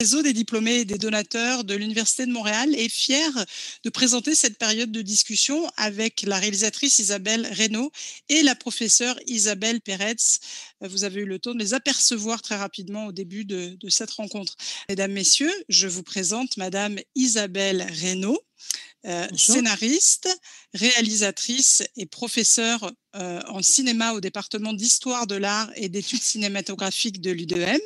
réseau des diplômés et des donateurs de l'Université de Montréal est fier de présenter cette période de discussion avec la réalisatrice Isabelle Reynaud et la professeure Isabelle Peretz. Vous avez eu le temps de les apercevoir très rapidement au début de, de cette rencontre. Mesdames, Messieurs, je vous présente Madame Isabelle Reynaud. Euh, scénariste, réalisatrice et professeure euh, en cinéma au département d'histoire de l'art et d'études cinématographiques de l'UDM.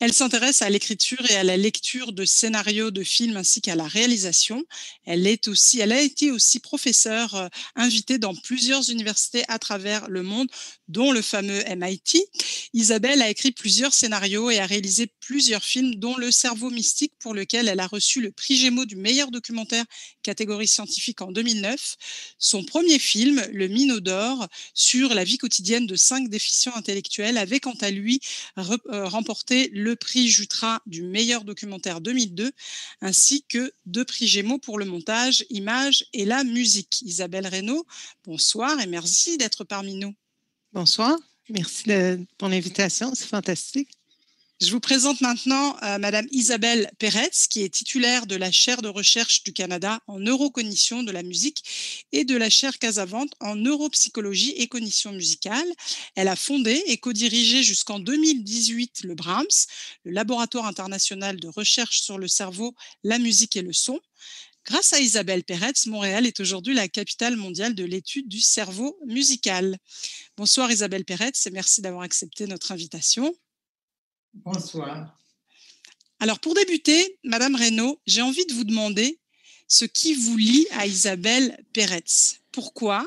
Elle s'intéresse à l'écriture et à la lecture de scénarios de films ainsi qu'à la réalisation. Elle est aussi, elle a été aussi professeure euh, invitée dans plusieurs universités à travers le monde, dont le fameux MIT. Isabelle a écrit plusieurs scénarios et a réalisé plusieurs films, dont Le cerveau mystique, pour lequel elle a reçu le prix Gémeaux du meilleur documentaire catégorie scientifique en 2009. Son premier film, Le Minot d'or, sur la vie quotidienne de cinq déficients intellectuels, avait quant à lui euh, remporté le prix Jutra du meilleur documentaire 2002, ainsi que deux prix Gémeaux pour le montage, image et la musique. Isabelle Reynaud, bonsoir et merci d'être parmi nous. Bonsoir, merci de ton invitation, c'est fantastique. Je vous présente maintenant euh, Madame Isabelle Peretz, qui est titulaire de la chaire de recherche du Canada en neurocognition de la musique et de la chaire Casavante en neuropsychologie et cognition musicale. Elle a fondé et co-dirigé jusqu'en 2018 le BRAMS, le laboratoire international de recherche sur le cerveau, la musique et le son. Grâce à Isabelle Peretz, Montréal est aujourd'hui la capitale mondiale de l'étude du cerveau musical. Bonsoir Isabelle Peretz et merci d'avoir accepté notre invitation. Bonsoir. Alors, pour débuter, Madame Reynaud, j'ai envie de vous demander ce qui vous lie à Isabelle Peretz. Pourquoi?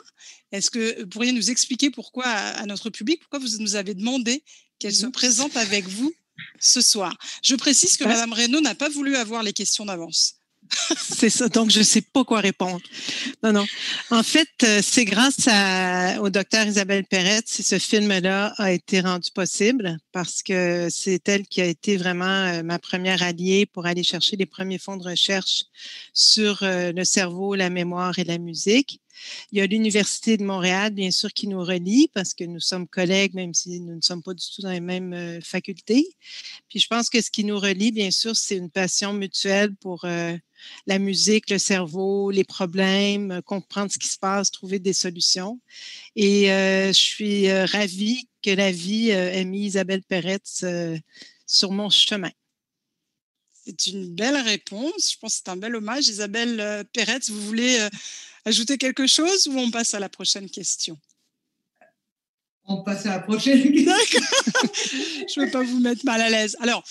Est-ce que vous pourriez nous expliquer pourquoi à notre public, pourquoi vous nous avez demandé qu'elle se présente avec vous ce soir? Je précise que Madame Reynaud n'a pas voulu avoir les questions d'avance. c'est ça. Donc, je ne sais pas quoi répondre. Non, non. En fait, euh, c'est grâce au docteur Isabelle Perret si ce film-là a été rendu possible parce que c'est elle qui a été vraiment euh, ma première alliée pour aller chercher les premiers fonds de recherche sur euh, le cerveau, la mémoire et la musique. Il y a l'Université de Montréal, bien sûr, qui nous relie parce que nous sommes collègues, même si nous ne sommes pas du tout dans les mêmes facultés. Puis je pense que ce qui nous relie, bien sûr, c'est une passion mutuelle pour la musique, le cerveau, les problèmes, euh, comprendre ce qui se passe, trouver des solutions. Et euh, je suis euh, ravie que la vie ait mis Isabelle Peretz sur mon chemin. C'est une belle réponse. Je pense que c'est un bel hommage. Isabelle Peretz, vous voulez ajouter quelque chose ou on passe à la prochaine question? On passe à la prochaine question. Je ne veux pas vous mettre mal à l'aise. Alors,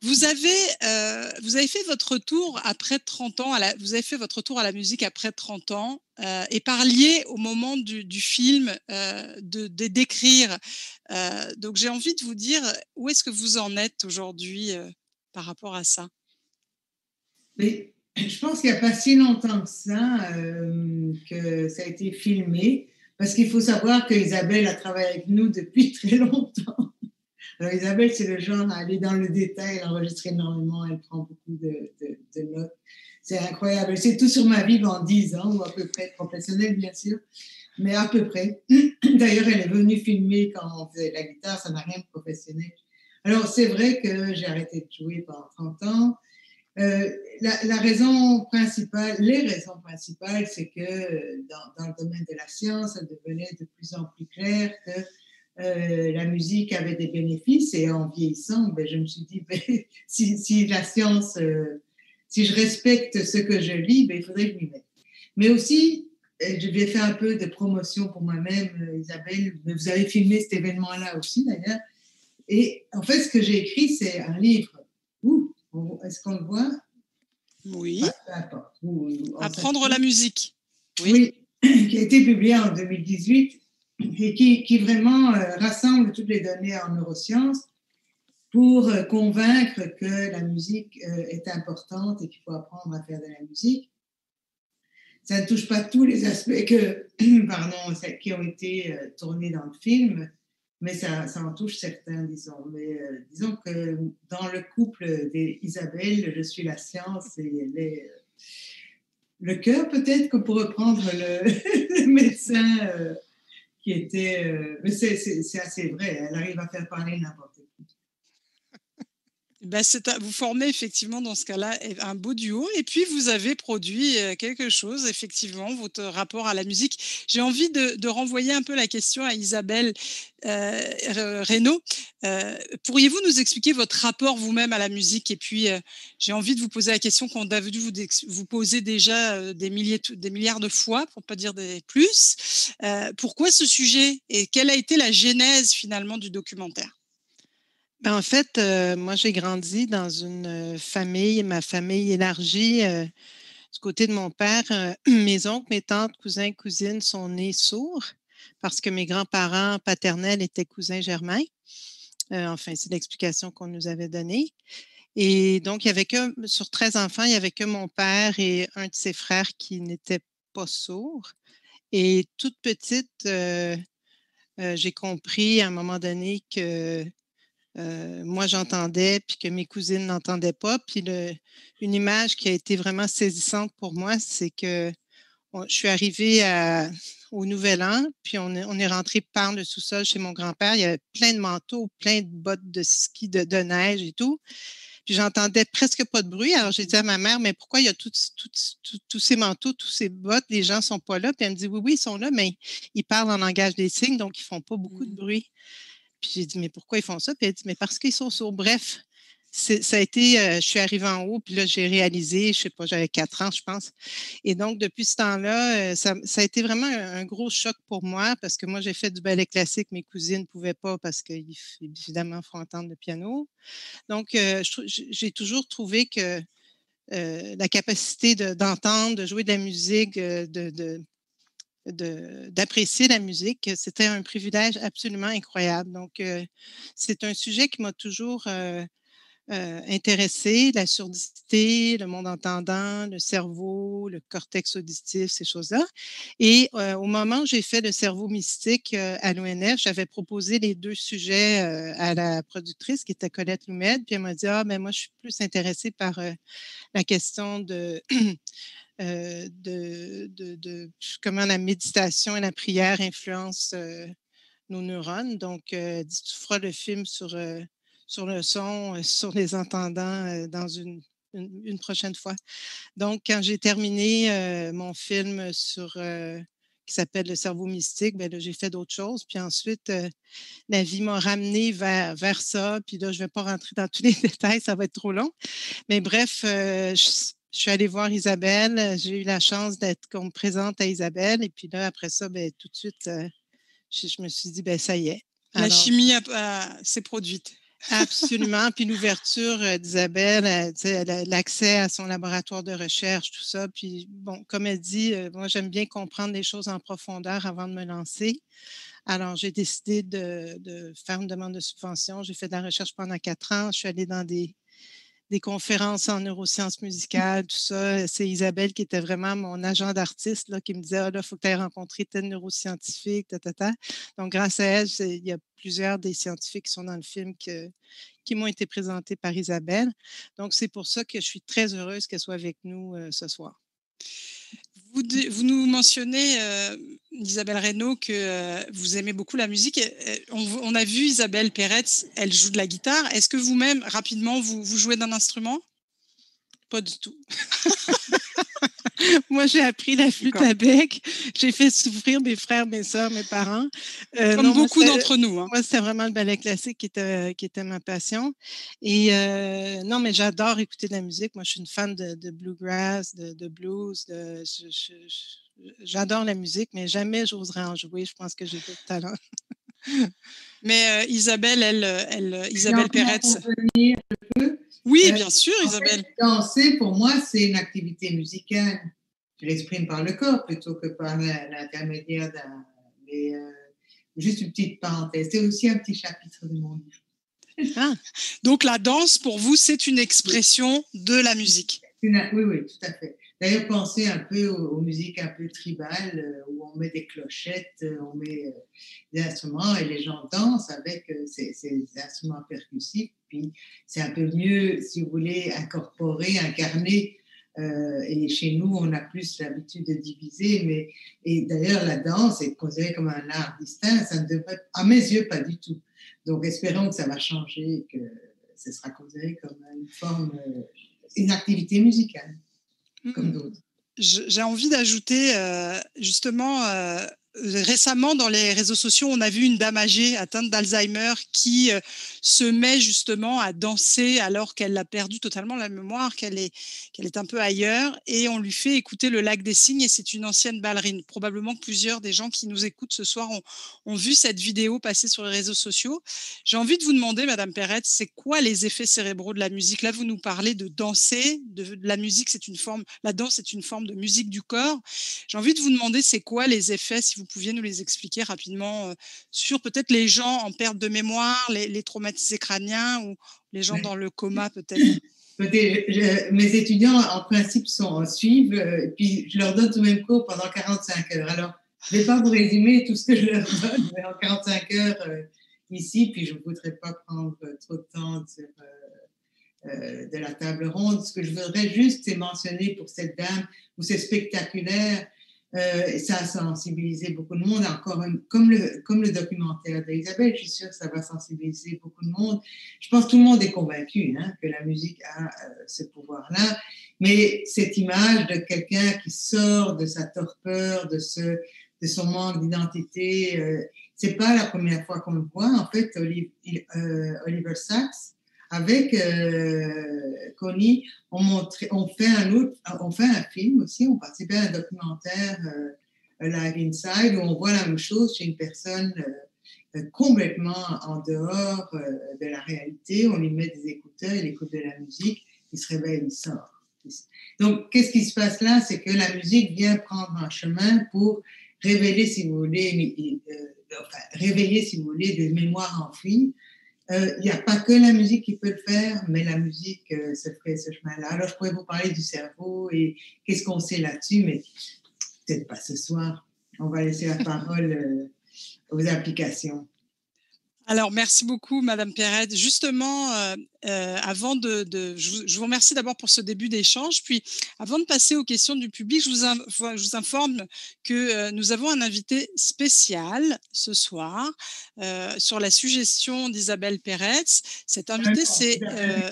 vous avez, euh, vous avez fait votre retour après 30 ans, à la, vous avez fait votre retour à la musique après 30 ans euh, et parliez au moment du, du film euh, de, de, d'écrire. Euh, donc j'ai envie de vous dire, où est-ce que vous en êtes aujourd'hui euh, par rapport à ça? Mais je pense qu'il n'y a pas si longtemps que ça euh, que ça a été filmé, parce qu'il faut savoir que Isabelle a travaillé avec nous depuis très longtemps. Alors Isabelle, c'est le genre à aller dans le détail, elle enregistre énormément, elle prend beaucoup de notes. C'est incroyable. C'est tout sur ma vie en 10 ans, ou à peu près, professionnelle bien sûr, mais à peu près. D'ailleurs, elle est venue filmer quand on faisait la guitare, ça n'a rien de professionnel. Alors c'est vrai que j'ai arrêté de jouer pendant 30 ans. Euh, la, raison principale, les raisons principales, c'est que dans, dans, le domaine de la science, ça devenait de plus en plus clair que euh, la musique avait des bénéfices et en vieillissant, ben, je me suis dit, ben, si, la science, euh, si je respecte ce que je lis, ben, il faudrait que je m'y. Mais aussi, euh, je vais faire un peu de promotion pour moi-même, euh, Isabelle. Vous avez filmé cet événement-là aussi, d'ailleurs. Et en fait, ce que j'ai écrit, c'est un livre. Est-ce qu'on le voit? Oui. Apprendre la musique. Oui. oui. qui a été publié en 2018 et qui, qui vraiment euh, rassemble toutes les données en neurosciences pour euh, convaincre que la musique euh, est importante et qu'il faut apprendre à faire de la musique. Ça ne touche pas tous les aspects que, pardon, qui ont été tournés dans le film, mais ça, ça en touche certains, disons. Mais disons que dans le couple d'Isabelle, je suis la science et elle est le cœur, peut-être que pour reprendre le, médecin qui était. Euh, mais c'est assez vrai, elle arrive à faire parler n'importe qui. Ben, vous formez effectivement dans ce cas-là un beau duo et puis vous avez produit quelque chose, effectivement, votre rapport à la musique. J'ai envie de, renvoyer un peu la question à Isabelle euh, Reynaud. Pourriez-vous nous expliquer votre rapport vous-même à la musique? Et puis, j'ai envie de vous poser la question qu'on a dû vous, vous poser déjà des, milliers, des milliards de fois, pour ne pas dire des plus. pourquoi ce sujet et quelle a été la genèse finalement du documentaire? Ben, en fait, euh, moi, j'ai grandi dans une euh, famille, ma famille élargie. Euh, du côté de mon père, mes oncles, mes tantes, cousins, cousines sont nés sourds parce que mes grands-parents paternels étaient cousins germains. enfin, c'est l'explication qu'on nous avait donnée. Et donc, il y avait que, sur 13 enfants, il n'y avait que mon père et un de ses frères qui n'étaient pas sourds. Et toute petite, j'ai compris à un moment donné que euh, moi, j'entendais, puis que mes cousines n'entendaient pas. Puis une image qui a été vraiment saisissante pour moi, c'est que je suis arrivée au Nouvel An, puis on est, rentré par le sous-sol chez mon grand-père. Il y avait plein de manteaux, plein de bottes de ski, de, neige et tout. Puis j'entendais presque pas de bruit. Alors j'ai dit à ma mère, mais pourquoi il y a tous ces manteaux, tous ces bottes, les gens sont pas là? Puis elle me dit, oui, oui, ils sont là, mais ils parlent en langage des signes, donc ils font pas beaucoup de mmh. bruit. Puis j'ai dit, mais pourquoi ils font ça? Puis elle dit, mais parce qu'ils sont sourds. Bref, ça a été, euh, je suis arrivée en haut, puis là, j'ai réalisé, je sais pas, j'avais quatre ans, je pense. Et donc, depuis ce temps-là, euh, ça, a été vraiment un, gros choc pour moi parce que moi, j'ai fait du ballet classique, mes cousines ne pouvaient pas parce qu'évidemment, il faut entendre le piano. Donc, euh, j'ai toujours trouvé que la capacité d'entendre, de, jouer de la musique, de d'apprécier la musique. C'était un privilège absolument incroyable. Donc, euh, c'est un sujet qui m'a toujours euh, euh, intéressé, la surdité, le monde entendant, le cerveau, le cortex auditif, ces choses-là. Et au moment où j'ai fait le cerveau mystique à l'ONF, j'avais proposé les deux sujets à la productrice qui était Colette Lumed, puis elle m'a dit, ah, mais moi, je suis plus intéressée par la question de euh, de, comment la méditation et la prière influencent euh, nos neurones. Donc, euh, tu feras le film sur, sur le son, sur les entendants dans une, une, prochaine fois. Donc, quand j'ai terminé mon film sur qui s'appelle Le cerveau mystique, ben j'ai fait d'autres choses. Puis ensuite, la vie m'a ramené vers, vers ça. Puis là, je ne vais pas rentrer dans tous les détails, ça va être trop long. Mais bref, je, je suis allée voir Isabelle. Euh, j'ai eu la chance d'être comme présente à Isabelle. Et puis là, après ça, ben, tout de suite, euh, je, me suis dit, ben, ça y est. la chimie s'est produite. Absolument. Puis l'ouverture euh, d'Isabelle, l'accès à son laboratoire de recherche, tout ça. Puis bon, comme elle dit, moi, j'aime bien comprendre les choses en profondeur avant de me lancer. Alors, j'ai décidé de, de, faire une demande de subvention. J'ai fait de la recherche pendant quatre ans. Je suis allée dans des des conférences en neurosciences musicales, tout ça. C'est Isabelle qui était vraiment mon agent d'artiste qui me disait, ah, là, il faut que tu aies rencontré tel neuroscientifique, ta, ta, ta. Donc, grâce à elle, il y a plusieurs des scientifiques qui sont dans le film qui m'ont été présentés par Isabelle. Donc, c'est pour ça que je suis très heureuse qu'elle soit avec nous euh, ce soir. Vous, nous mentionnez, euh, Isabelle Reynaud, que euh, vous aimez beaucoup la musique. On, a vu Isabelle Peretz, elle joue de la guitare. Est-ce que vous-même, rapidement, vous jouez d'un instrument? Pas du tout. Moi, j'ai appris la flûte à bec. J'ai fait souffrir mes frères, mes soeurs, mes parents. Euh, Comme beaucoup d'entre nous. Hein. Moi, c'était vraiment le ballet classique qui était, qui était ma passion. Et euh, non, mais j'adore écouter de la musique. Moi, je suis une fan de, bluegrass, de, blues. j'adore la musique, mais jamais j'oserais en jouer. Je pense que j'ai pas de talent. mais euh, Isabelle, elle, elle Isabelle Peretz. Oui, bien sûr, Isabelle. danser, pour moi, c'est une activité musicale. Je l'exprime par le corps plutôt que par l'intermédiaire d'un. Euh, juste une petite parenthèse. C'est aussi un petit chapitre de mon livre. Ah, donc la danse, pour vous, c'est une expression de la musique. oui, oui, tout à fait. D'ailleurs, pensez un peu aux, musiques un peu tribales, euh, où on met des clochettes, euh, on met des instruments et les gens dansent avec ces, instruments percussifs puis c'est un peu mieux, si vous voulez, incorporer, incarner. Euh, et chez nous, on a plus l'habitude de diviser. Mais, et d'ailleurs, la danse est considérée comme un art distinct. Ça ne devrait, à mes yeux, pas du tout. Donc, espérons que ça va changer, que ce sera considéré comme une forme, euh, une activité musicale, comme d'autres. J'ai envie d'ajouter justement récemment, dans les réseaux sociaux, on a vu une dame âgée atteinte d'Alzheimer qui euh, se met justement à danser alors qu'elle a perdu totalement la mémoire, qu'elle est, qu'elle est un peu ailleurs, et on lui fait écouter le lac des signes, et c'est une ancienne ballerine. Probablement plusieurs des gens qui nous écoutent ce soir ont, ont vu cette vidéo passer sur les réseaux sociaux. J'ai envie de vous demander, Madame Perrette, c'est quoi les effets cérébraux de la musique? Là, vous nous parlez de danser, de, de la musique, c'est une forme, la danse est une forme de musique du corps. J'ai envie de vous demander, c'est quoi les effets, si vous pouviez nous les expliquer rapidement sur peut-être les gens en perte de mémoire, les, traumatisés crâniens ou les gens dans le coma peut-être? Mes étudiants, en principe, sont, suivent, puis je leur donne tout le même cours pendant 45 heures. Alors, je ne vais pas vous résumer tout ce que je leur donne, mais en 45 heures ici, puis je ne voudrais pas prendre trop de temps de la table ronde. Ce que je voudrais juste, c'est mentionner pour cette dame où c'est spectaculaire, euh, ça a sensibilisé beaucoup de monde, encore comme, le, documentaire d'Isabelle, je suis sûre que ça va sensibiliser beaucoup de monde. Je pense que tout le monde est convaincu hein, que la musique a euh, ce pouvoir-là, mais cette image de quelqu'un qui sort de sa torpeur, de, son manque d'identité, euh, c'est pas la première fois qu'on le voit. En fait, euh, Oliver Sacks, avec euh, Connie, on, montrait, on, fait un autre, on fait un film aussi, on participait à un documentaire euh, Live Inside où on voit la même chose chez une personne euh, complètement en dehors de la réalité. On lui met des écouteurs, il écoute de la musique, il se réveille, il sort. Donc, qu'est-ce qui se passe là? C'est que la musique vient prendre un chemin pour révéler, si vous voulez, réveiller, si vous voulez, des mémoires enfouies il euh, n'y a pas que la musique qui peut le faire, mais la musique euh, se fait ce chemin-là. Alors, je pourrais vous parler du cerveau et qu'est-ce qu'on sait là-dessus, mais peut-être pas ce soir. On va laisser la parole euh, aux applications. Alors, merci beaucoup, Madame Perret. Justement, euh, euh, avant de, de je, vous, je, vous, remercie d'abord pour ce début d'échange. Puis, avant de passer aux questions du public, je vous, je vous informe que euh, nous avons un invité spécial ce soir sur la suggestion d'Isabelle Peretz. Cet invité, c'est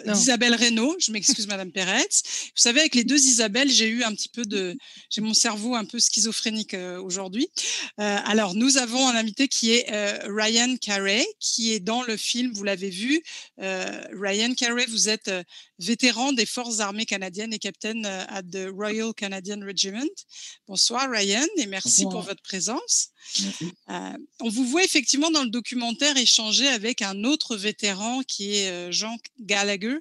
Isabelle Reynaud. Je m'excuse, Madame Peretz. Vous savez, avec les deux Isabelles, j'ai eu un petit peu de, j'ai mon cerveau un peu schizophrénique aujourd'hui. alors, nous avons un invité qui est Ryan Carey qui est dans le film, vous l'avez vu. Euh, Ryan Carey, vous êtes euh, vétéran des forces armées canadiennes et capitaine euh, à the Royal Canadian Regiment. Bonsoir Ryan et merci pour votre présence. on vous voit effectivement dans le documentaire échanger avec un autre vétéran qui est Jean Gallagher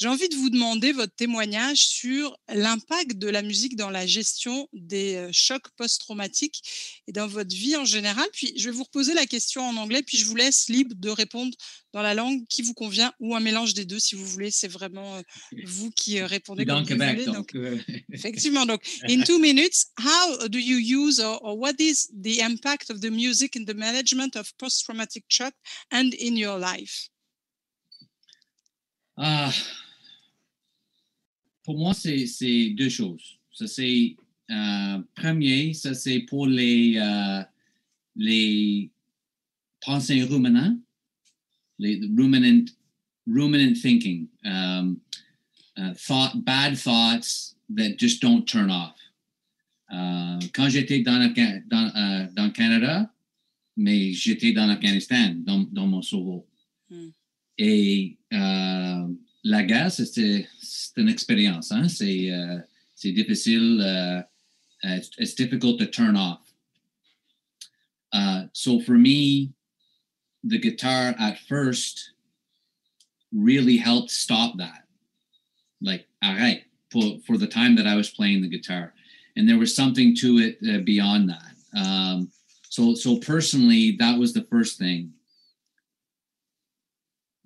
j'ai envie de vous demander votre témoignage sur l'impact de la musique dans la gestion des euh, chocs post-traumatiques et dans votre vie en général. Puis je vais vous reposer la question en anglais, puis je vous laisse libre de répondre dans la langue qui vous convient ou un mélange des deux si vous voulez. C'est vraiment euh, vous qui euh, répondez comme vous voulez. Donc, effectivement, donc, in two minutes, how do you use or, or what is the impact of the music in the management of post-traumatic shock and in your life? Ah, pour moi, c'est deux choses. Ça, c'est euh, premier, ça c'est pour les, euh, les pensées ruminantes, les ruminant, ruminant thinking, um, uh, thought, bad thoughts that just don't turn off. Uh, quand j'étais dans, dans, uh, dans le Canada, mais j'étais dans l'Afghanistan, dans, dans mon cerveau. Hmm. Et euh, la guerre, c'est une expérience. Hein? C'est uh, difficile. Uh, it's, it's, difficult to turn off. Uh, so for me, the guitar at first really helped stop that. Like, right, for, for the time that I was playing the guitar. And there was something to it uh, beyond that. Um, so, so personally, that was the first thing.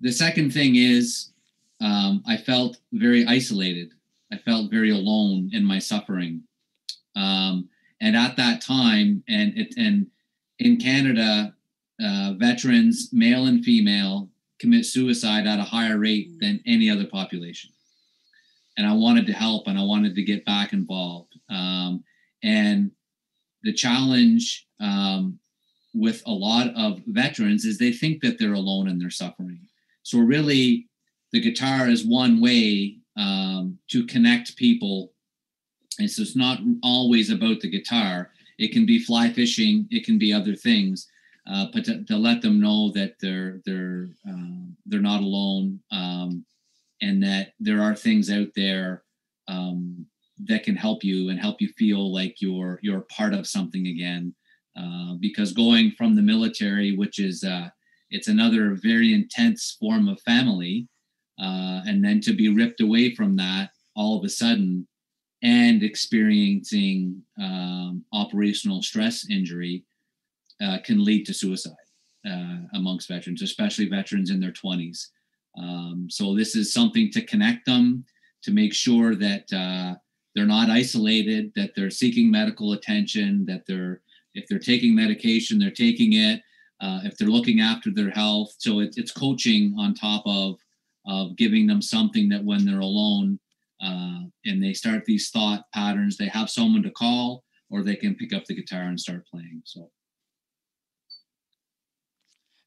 The second thing is um, I felt very isolated. I felt very alone in my suffering. Um, and at that time, and it, and in Canada, uh, veterans, male and female, commit suicide at a higher rate mm. than any other population. And I wanted to help, and I wanted to get back involved. Um, and the challenge um, with a lot of veterans is they think that they're alone in their suffering. So really, the guitar is one way um, to connect people. And so it's not always about the guitar. It can be fly fishing. It can be other things. Uh, but to, to, let them know that they're they're uh, they're not alone, um, and that there are things out there um, that can help you and help you feel like you're you're part of something again. Uh, because going from the military, which is uh, it's another very intense form of family, uh, and then to be ripped away from that all of a sudden and experiencing um, operational stress injury uh, can lead to suicide uh, amongst veterans, especially veterans in their 20s. Um, so this is something to connect them, to make sure that uh, they're not isolated, that they're seeking medical attention, that they're if they're taking medication, they're taking it. Uh, if they're looking after their health, so it, it's coaching on top of of giving them something that when they're alone uh, and they start these thought patterns, they have someone to call or they can pick up the guitar and start playing. So.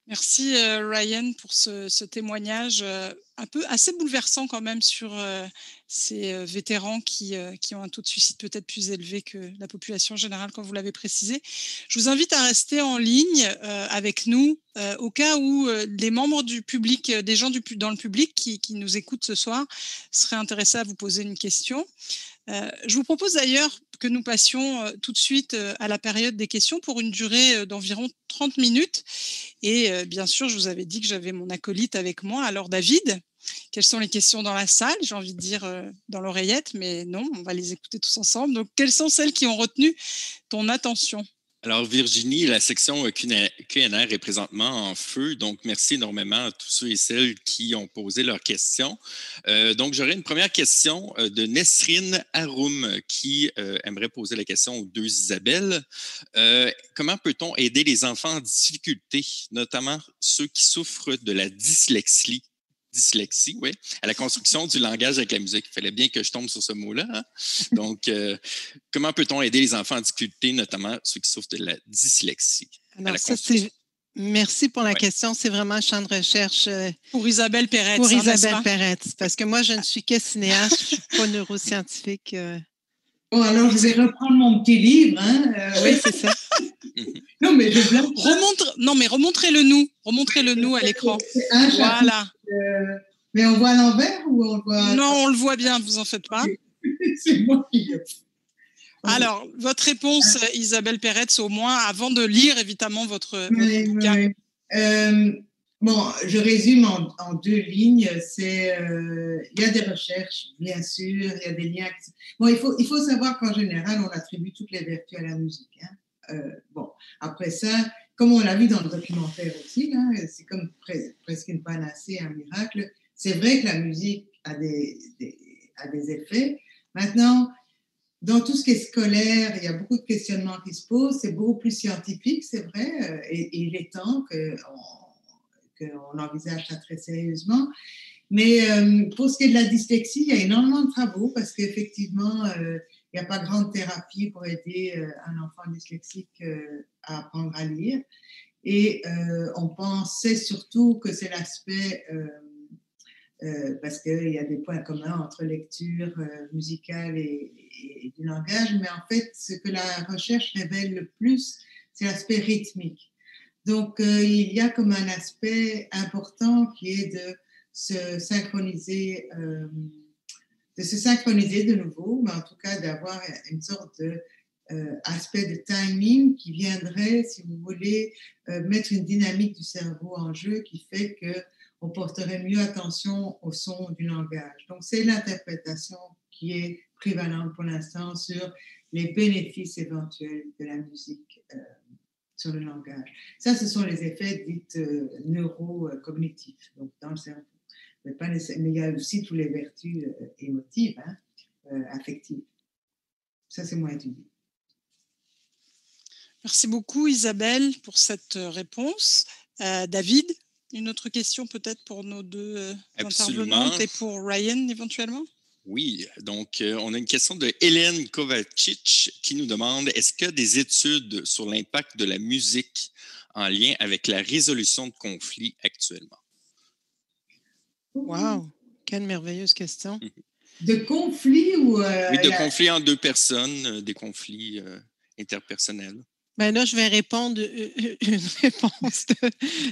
Merci euh, Ryan pour ce, témoignage euh, un peu assez bouleversant quand même sur euh, ces vétérans qui, qui, ont un taux de suicide peut-être plus élevé que la population générale, comme vous l'avez précisé. Je vous invite à rester en ligne avec nous au cas où les membres du public, des gens dans le public qui, qui, nous écoutent ce soir seraient intéressés à vous poser une question. je vous propose d'ailleurs que nous passions tout de suite à la période des questions pour une durée d'environ 30 minutes. Et bien sûr, je vous avais dit que j'avais mon acolyte avec moi, alors David. Quelles sont les questions dans la salle? J'ai envie de dire dans l'oreillette, mais non, on va les écouter tous ensemble. Donc, quelles sont celles qui ont retenu ton attention? Alors, Virginie, la section QNR est présentement en feu. Donc, merci énormément à tous ceux et celles qui ont posé leurs questions. Euh, donc, j'aurais une première question euh, de Nesrine Aroum qui euh, aimerait poser la question aux deux Isabelle. comment peut-on aider les enfants en difficulté, notamment ceux qui souffrent de la dyslexie? Dyslexie, oui, à la construction du langage avec la musique. Il fallait bien que je tombe sur ce mot-là. Hein. Donc, euh, comment peut-on aider les enfants en difficulté, notamment ceux qui souffrent de la dyslexie? Merci pour la question. C'est vraiment un champ de recherche. Euh, pour Isabelle Perret. Pour Isabelle Perret, parce que moi, je ne suis que cinéaste, je ne suis pas neuroscientifique. Euh. Bon, alors je vais reprendre mon petit livre. Hein, oui, c'est ça. non, mais je Remontre... Non, mais remontrez-le nous. Remontrez-le nous à l'écran. Voilà. Euh, mais on voit à l'envers ou on voit. Non, on le voit bien, vous en faites pas. c'est moi qui. Alors, votre réponse, Isabelle Peretz, au moins, avant de lire évidemment votre, bouquin. Euh, bon, je résume en, deux lignes. C'est, euh, il y a des recherches, bien sûr, il y a des liens. Bon, il faut, il faut savoir qu'en général, on attribue toutes les vertus à la musique. Hein. bon, après ça, comme on l'a vu dans le documentaire aussi, c'est comme presque une panacée, un miracle. C'est vrai que la musique a des, a des effets. Maintenant, dans tout ce qui est scolaire, il y a beaucoup de questionnements qui se posent. C'est beaucoup plus scientifique, c'est vrai, euh, et, il est temps qu'on envisage ça très sérieusement. Mais euh, pour ce qui est de la dyslexie, il y a énormément de travaux parce qu'effectivement, euh, il n'y a pas grande thérapie pour aider euh, un enfant dyslexique à apprendre à lire. Et on pensait surtout que c'est l'aspect, parce qu'il y a des points communs entre lecture musicale et, du langage, mais en fait, ce que la recherche révèle le plus, c'est l'aspect rythmique. Donc, il y a comme un aspect important qui est de se synchroniser de se synchroniser de nouveau, mais en tout cas d'avoir une sorte de euh, aspect de timing qui viendrait, si vous voulez, euh, mettre une dynamique du cerveau en jeu qui fait que on porterait mieux attention au son du langage. Donc c'est l'interprétation qui est prévalente pour l'instant sur les bénéfices éventuels de la musique euh, sur le langage. Ça, ce sont les effets dits neurocognitifs, donc dans le cerveau mais, pas mais il y a aussi toutes les vertus euh, émotives, hein, euh, affectives. Ça, c'est moins étudié. Merci beaucoup, Isabelle, pour cette euh, réponse. David, une autre question peut-être pour nos deux intervenantes et pour Ryan éventuellement? Oui, donc on a une question de Hélène Kovacic qui nous demande est-ce qu'il y a des études sur l'impact de la musique en lien avec la résolution de conflits actuellement? Wow! Quelle merveilleuse question. De conflit ou. Euh, oui, de conflit entre deux personnes, euh, des conflits euh, interpersonnels. Ben là, je vais répondre une réponse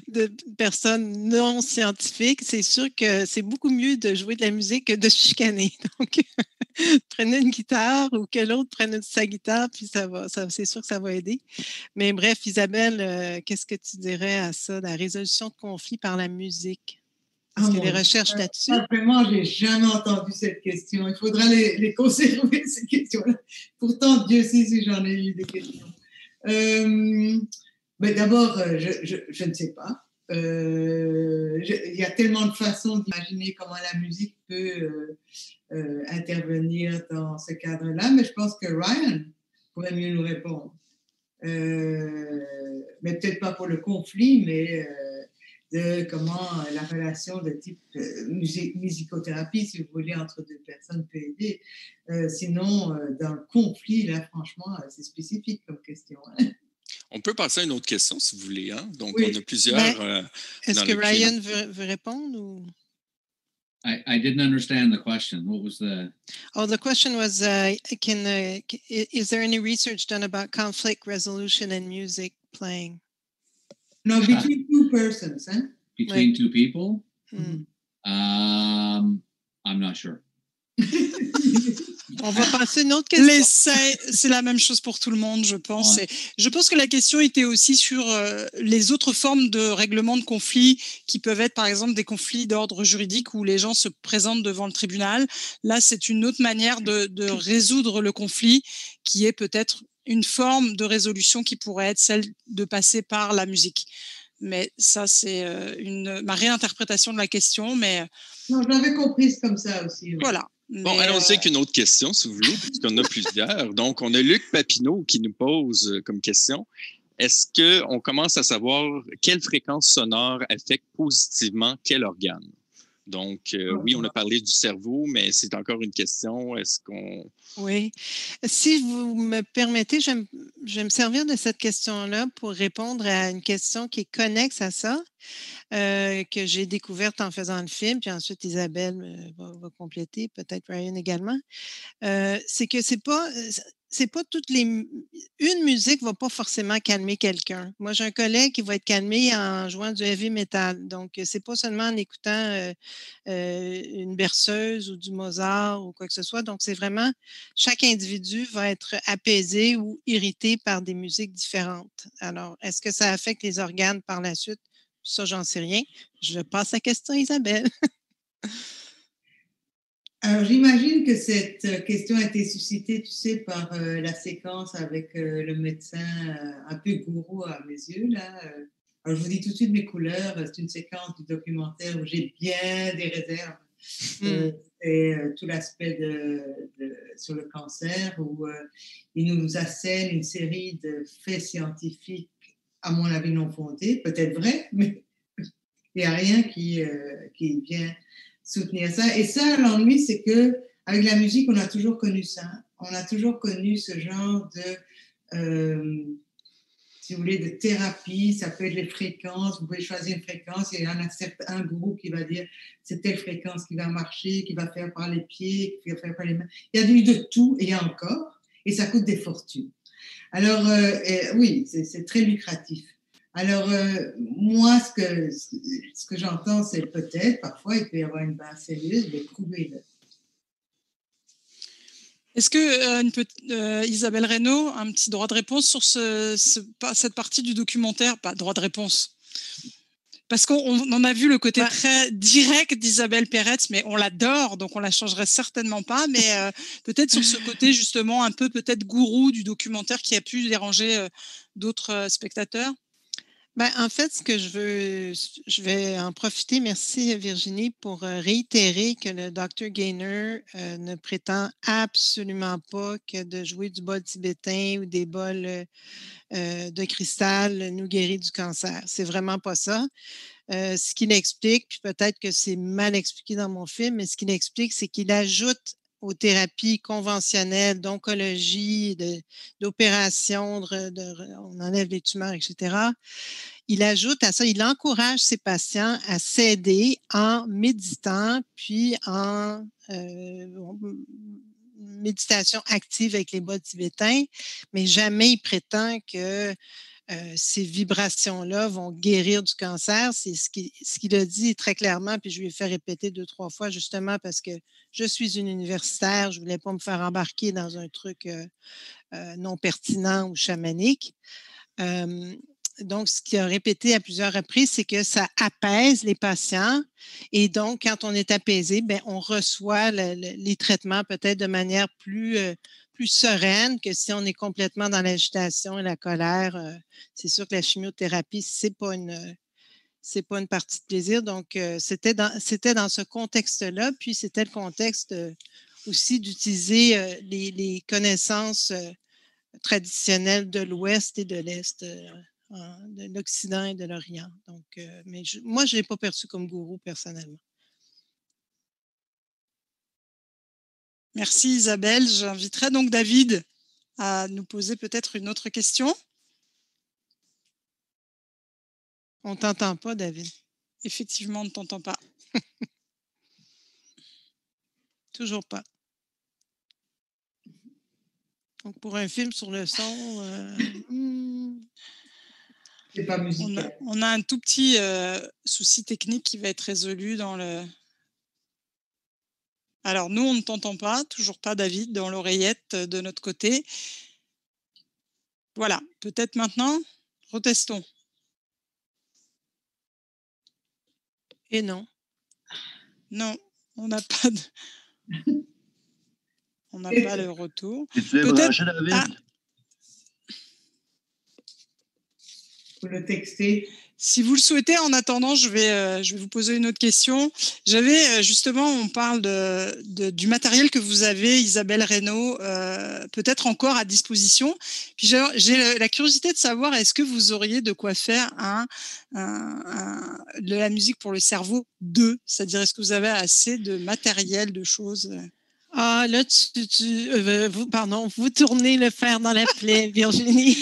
de, personnes non scientifiques. C'est sûr que c'est beaucoup mieux de jouer de la musique que de chicaner. Donc, prenez une guitare ou que l'autre prenne sa guitare, puis ça va, ça, c'est sûr que ça va aider. Mais bref, Isabelle, qu'est-ce que tu dirais à ça, la résolution de conflits par la musique? Est-ce qu'il y a des recherches là-dessus? Simplement, je n'ai jamais entendu cette question. Il faudra les, conserver, ces questions-là. Pourtant, Dieu sait si j'en ai eu des questions. Euh, mais d'abord, euh, je, je, ne sais pas. Euh, il y a tellement de façons d'imaginer comment la musique peut intervenir dans ce cadre-là, mais je pense que Ryan pourrait mieux nous répondre. mais peut-être pas pour le conflit, mais de comment euh, la relation de type euh, musicothérapie, si vous voulez, entre deux personnes peut aider. Euh, sinon, dans le conflit, là, franchement, c'est spécifique comme question. Hein. On peut passer à une autre question, si vous voulez. Hein? Donc, on a plusieurs. Est-ce que Ryan veut, veut, répondre ou... I, I, didn't understand the question. What was the? Oh, the question was, uh, can uh, is there any research done about conflict resolution in music playing? No, between two persons, hein? Between two people? Mm. Um, I'm not sure. On va passer une autre question. C'est la même chose pour tout le monde, je pense. je pense que la question était aussi sur euh, les autres formes de règlement de conflits qui peuvent être, par exemple, des conflits d'ordre juridique où les gens se présentent devant le tribunal. Là, c'est une autre manière de, de résoudre le conflit qui est peut-être une forme de résolution qui pourrait être celle de passer par la musique. Mais ça, c'est euh, une ma réinterprétation de la question. Mais non, je l'avais comprise comme ça aussi. Voilà. Bon, allons-y avec une autre question, si vous voulez, puisqu'on a plusieurs. Donc, on a Luc Papineau qui nous pose euh, comme question est-ce qu'on commence à savoir quelle fréquence sonore affecte positivement quel organe? Donc, euh, oui, on a parlé du cerveau, mais c'est encore une question. Est-ce qu'on... Oui. Si vous me permettez, je vais me servir de cette question-là pour répondre à une question qui est connexe à ça, euh, que j'ai découverte en faisant le film, puis ensuite Isabelle va, va compléter, peut-être Ryan également. Euh, c'est que c'est pas c'est pas toutes les. Une musique va pas forcément calmer quelqu'un. Moi, j'ai un collègue qui va être calmé en jouant du heavy metal. Donc, c'est pas seulement en écoutant euh, euh, une berceuse ou du Mozart ou quoi que ce soit. Donc, c'est vraiment chaque individu va être apaisé ou irrité par des musiques différentes. Alors, est-ce que ça affecte les organes par la suite? Ça, j'en sais rien. Je passe la question à Isabelle. Alors, j'imagine que cette euh, question a été suscitée, tu sais, par euh, la séquence avec euh, le médecin un peu gourou à mes yeux, là. Alors, je vous dis tout de suite mes couleurs. C'est une séquence du documentaire où j'ai bien des réserves. Hmm. C'est tout l'aspect de, sur le cancer où il nous assène une série de faits scientifiques, à mon avis non fondés, peut-être vrais, mais il n'y a rien qui, qui vient soutenir ça. Et ça, l'ennui, c'est que avec la musique, on a toujours connu ça. On a toujours connu ce genre de, euh, si vous voulez, de thérapie. Ça peut être les fréquences. Vous pouvez choisir une fréquence. Il y a un groupe qui va dire c'est telle fréquence qui va marcher, qui va faire par les pieds, qui va faire par les mains. Il y a eu de tout et il y a encore. Et ça coûte des fortunes. Alors, euh, oui, c'est très lucratif. Alors, euh, moi, ce que, ce que j'entends, c'est peut-être, parfois, il peut y avoir une base sérieuse, mais prouvez-le. Est-ce que euh, euh, Isabelle Reynaud a un petit droit de réponse sur ce, cette partie du documentaire? Pas droit de réponse. Parce qu'on en a vu le côté très direct d'Isabelle Peretz, mais on l'adore, donc on la changerait certainement pas. Mais peut-être sur ce côté justement un peu peut-être gourou du documentaire qui a pu déranger d'autres spectateurs. Ben, en fait, ce que je veux, je vais en profiter, merci Virginie, pour euh, réitérer que le Dr Gainer euh, ne prétend absolument pas que de jouer du bol tibétain ou des bols euh, de cristal nous guérit du cancer. C'est vraiment pas ça. ce qu'il explique, puis peut-être que c'est mal expliqué dans mon film, mais ce qu'il explique, c'est qu'il ajoute aux thérapies conventionnelles d'oncologie, d'opérations, on enlève les tumeurs, etc. Il ajoute à ça, il encourage ses patients à s'aider en méditant, puis en euh, méditation active avec les bas tibétains, mais jamais il prétend que euh, ces vibrations-là vont guérir du cancer. C'est ce qu'il a dit très clairement, puis je lui ai fait répéter deux, trois fois, justement parce que je suis une universitaire, je ne voulais pas me faire embarquer dans un truc euh, euh, non pertinent ou chamanique. donc, ce qu'il a répété à plusieurs reprises, c'est que ça apaise les patients. Et donc, quand on est apaisé, ben, on reçoit les traitements peut-être de manière plus, plus sereine que si on est complètement dans l'agitation et la colère. Euh, c'est sûr que la chimiothérapie, c'est pas une c'est pas une partie de plaisir. Donc, euh, c'était dans, c'était dans ce contexte-là. Puis, c'était le contexte euh, aussi d'utiliser les, connaissances traditionnelles de l'Ouest et de l'Est, de l'Occident et de l'Orient. Donc, mais moi, je ne l'ai pas perçu comme gourou personnellement. Merci Isabelle. J'inviterai donc David à nous poser peut-être une autre question. On ne t'entend pas, David. Effectivement, on ne t'entend pas. Toujours pas. Donc, pour un film sur le son, euh, hmm. pas musical. On a, un tout petit euh, souci technique qui va être résolu dans le, alors, nous, on ne t'entend pas, toujours pas, David, dans l'oreillette euh, de notre côté. Voilà, peut-être maintenant, retestons. Et non. Non, on n'a pas de... On n'a pas le retour. Peut-être... Ah. Le texter. Si vous le souhaitez, en attendant, je vais, euh, je vais vous poser une autre question. J'avais euh, justement, on parle de, du matériel que vous avez, Isabelle Reynaud, euh, peut-être encore à disposition. Puis j'ai la curiosité de savoir, est-ce que vous auriez de quoi faire un, de la musique pour le cerveau 2 C'est-à-dire, est-ce que vous avez assez de matériel, de choses ah, là, tu, tu euh, vous, pardon, vous tournez le fer dans la plaie, Virginie.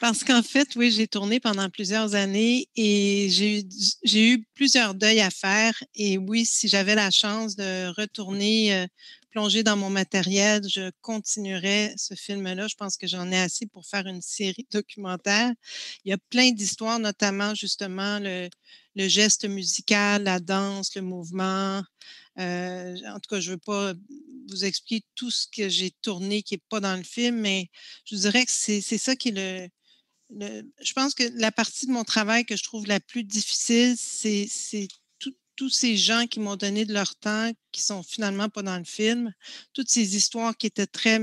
Parce qu'en fait, oui, j'ai tourné pendant plusieurs années et j'ai eu plusieurs deuils à faire. Et oui, si j'avais la chance de retourner euh, plonger dans mon matériel, je continuerais ce film-là. Je pense que j'en ai assez pour faire une série documentaire. Il y a plein d'histoires, notamment justement le, le geste musical, la danse, le mouvement. Euh, en tout cas, je ne veux pas vous expliquer tout ce que j'ai tourné qui n'est pas dans le film, mais je dirais que c'est ça qui est le, Je pense que la partie de mon travail que je trouve la plus difficile, c'est tous ces gens qui m'ont donné de leur temps, qui sont finalement pas dans le film, toutes ces histoires qui étaient très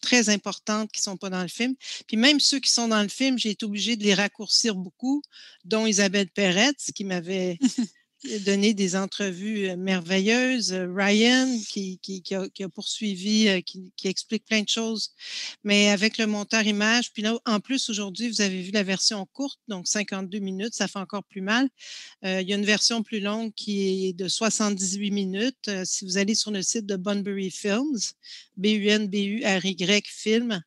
très importantes qui sont pas dans le film. Puis même ceux qui sont dans le film, j'ai été obligée de les raccourcir beaucoup, dont Isabelle Peretz, qui m'avait donné des entrevues euh, merveilleuses. Euh, Ryan, qui, qui, qui, a, poursuivi, euh, qui, explique plein de choses, mais avec le monteur image. Puis là, en plus, aujourd'hui, vous avez vu la version courte, donc 52 minutes, ça fait encore plus mal. il y a une version plus longue qui est de 78 minutes. si vous allez sur le site de Bunbury Films, B-U-N-B-U-R-Y Film,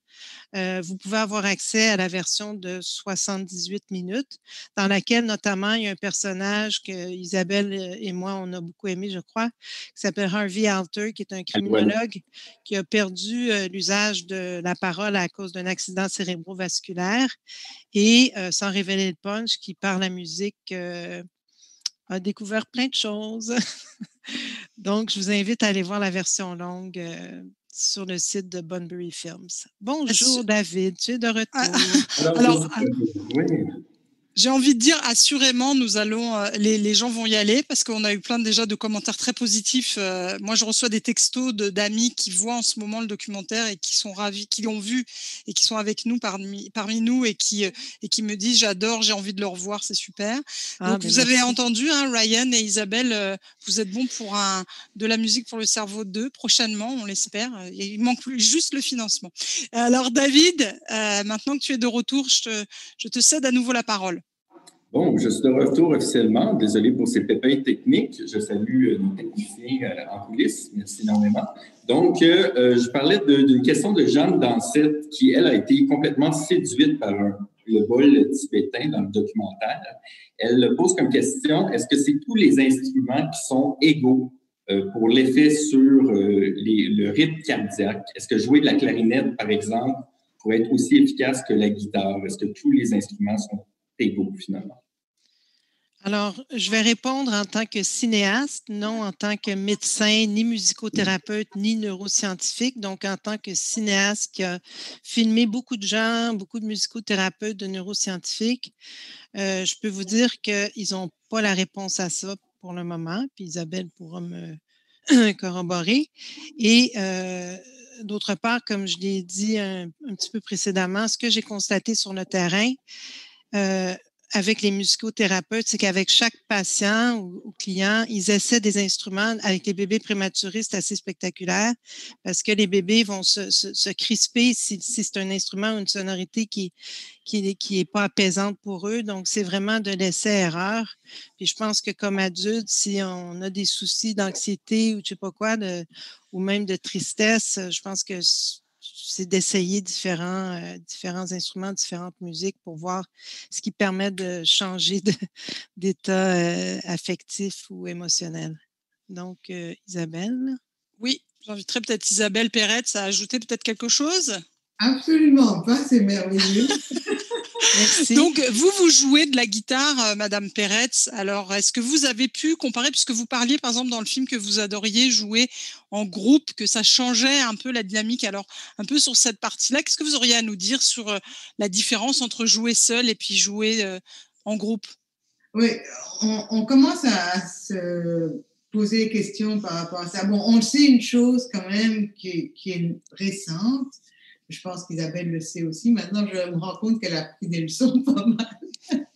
euh, vous pouvez avoir accès à la version de 78 minutes, dans laquelle notamment il y a un personnage que Isabelle et moi, on a beaucoup aimé, je crois, qui s'appelle Harvey Alter, qui est un criminologue qui a perdu euh, l'usage de la parole à cause d'un accident cérébrovasculaire et, euh, sans révéler le punch, qui par la musique a découvert plein de choses. Donc, je vous invite à aller voir la version longue sur le site de Bunbury Films. Bonjour David, tu es de ah, retour. alors, j'ai envie de dire, assurément, nous allons, euh, les, les, gens vont y aller parce qu'on a eu plein déjà de commentaires très positifs. Euh, moi, je reçois des textos d'amis qui voient en ce moment le documentaire et qui sont ravis, qui l'ont vu et qui sont avec nous parmi, parmi nous et qui, euh, et qui me disent j'adore, j'ai envie de le revoir, c'est super. Ah, Donc, ben vous avez entendu, hein, Ryan et Isabelle, vous êtes bons pour un, de la musique pour le cerveau 2 prochainement, on l'espère. Il manque juste le financement. Alors, David, maintenant que tu es de retour, je te, je te cède à nouveau la parole. Bon, je suis de retour officiellement. Désolé pour ces pépins techniques. Je salue euh, nos techniciens euh, en coulisses. Merci énormément. Donc, euh, je parlais d'une question de Jeanne Dansette qui, elle, a été complètement séduite par le bol tibétain dans le documentaire. Elle pose comme question, est-ce que c'est tous les instruments qui sont égaux pour l'effet sur le rythme cardiaque? Est-ce que jouer de la clarinette, par exemple, pourrait être aussi efficace que la guitare? Est-ce que tous les instruments sont égaux finalement? Alors, je vais répondre en tant que cinéaste, non en tant que médecin, ni musicothérapeute, ni neuroscientifique. Donc, en tant que cinéaste qui a filmé beaucoup de gens, beaucoup de musicothérapeutes, de neuroscientifiques, euh, je peux vous dire qu'ils n'ont pas la réponse à ça pour le moment. Puis Isabelle pourra me corroborer. Et euh, d'autre part, comme je l'ai dit un, petit peu précédemment, ce que j'ai constaté sur le terrain, euh, avec les musicothérapeutes, c'est qu'avec chaque patient ou, client, ils essaient des instruments. Avec les bébés prématurés, c'est assez spectaculaire parce que les bébés vont se, se, crisper si, c'est un instrument ou une sonorité qui qui, est pas apaisante pour eux. Donc, c'est vraiment de l'essai-erreur. Puis je pense que comme adulte, si on a des soucis d'anxiété ou je sais pas quoi, ou même de tristesse, je pense que c'est d'essayer différents, euh, différents instruments, différentes musiques pour voir ce qui permet de changer d'état euh, affectif ou émotionnel. Donc, euh, Isabelle? Oui, j'inviterais peut-être Isabelle Peretz à ajouter peut-être quelque chose. Absolument pas, c'est merveilleux. Donc, vous, vous jouez de la guitare, euh, Madame Peretz. Alors, est-ce que vous avez pu comparer, puisque vous parliez, par exemple, dans le film que vous adoriez jouer en groupe, que ça changeait un peu la dynamique? Alors, un peu sur cette partie-là, qu'est-ce que vous auriez à nous dire sur euh, la différence entre jouer seul et puis jouer euh, en groupe? Oui, on, commence à, se poser des questions par rapport à ça. Bon, on sait une chose quand même qui qui est récente, je pense qu'Isabelle le sait aussi. Maintenant, je me rends compte qu'elle a pris des leçons pas mal.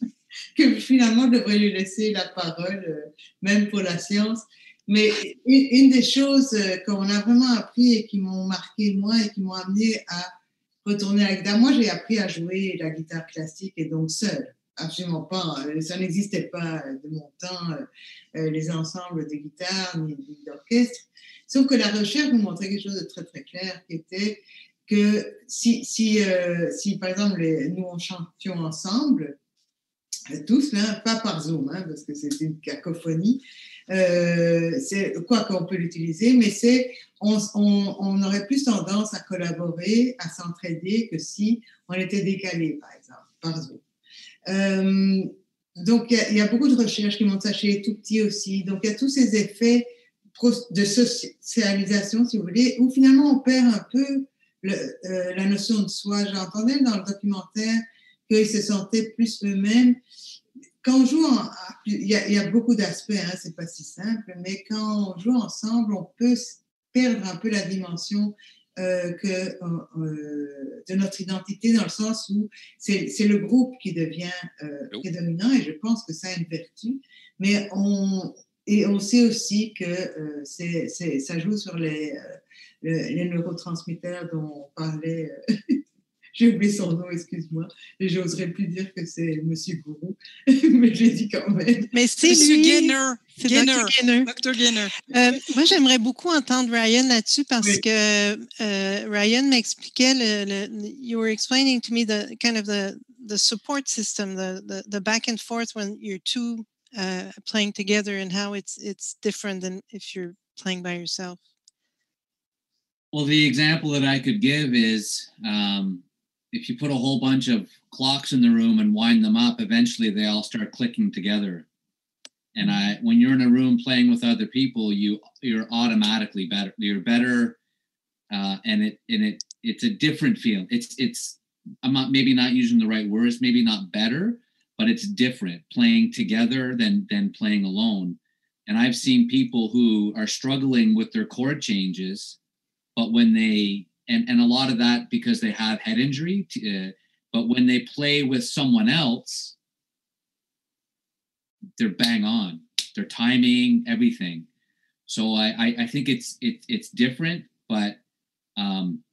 que finalement, je devrais lui laisser la parole, euh, même pour la science. Mais une des choses euh, qu'on a vraiment appris et qui m'ont marqué moi et qui m'ont amené à retourner à la moi j'ai appris à jouer la guitare classique et donc seule. Absolument pas. Euh, ça n'existait pas de mon temps, les ensembles de guitare ni d'orchestre. Sauf que la recherche nous montrait quelque chose de très très clair qui était que si, si, euh, si par exemple, nous on chantions ensemble, tous, là, pas par Zoom, hein, parce que c'est une cacophonie, euh, quoi qu'on peut l'utiliser, mais c'est on, on, on, aurait plus tendance à collaborer, à s'entraider que si on était décalé, par exemple, par Zoom. Euh, donc, il y, y, a beaucoup de recherches qui montrent ça chez les tout petits aussi. Donc, il y a tous ces effets de socialisation, si vous voulez, où finalement on perd un peu euh, la notion de soi. J'entendais dans le documentaire qu'ils se sentaient plus eux-mêmes. Quand on joue, il y, a beaucoup d'aspects, hein, c'est pas si simple, mais quand on joue ensemble, on peut perdre un peu la dimension euh, que, euh, de notre identité dans le sens où c'est le groupe qui devient prédominant et je pense que ça a une vertu. Mais on, et on sait aussi que c'est ça joue sur les, les neurotransmetteurs dont on parlait. Euh, j'ai oublié son nom, excuse-moi. Et j'oserais plus dire que c'est Monsieur Gourou, mais j'ai dit quand même. Mais c'est lui. Gainer. C'est Dr. Gainer. Euh, moi, j'aimerais beaucoup entendre Ryan là-dessus parce que euh, Ryan m'expliquait, le, le, you were explaining to me the kind of the, the support system, the, the, the back and forth when you're two uh, playing together and how it's, it's different than if you're playing by yourself. Well, the example that I could give is um, if you put a whole bunch of clocks in the room and wind them up, eventually they all start clicking together. And I, when you're in a room playing with other people, you you're automatically better. You're better, uh, and it and it it's a different feel. It's it's I'm not maybe not using the right words, maybe not better, but it's different playing together than than playing alone. And I've seen people who are struggling with their chord changes but when they and and a lot of that because they have head injury to, uh, but when they play with someone else they're bang on their timing everything so i i, I think it's it, it's different but um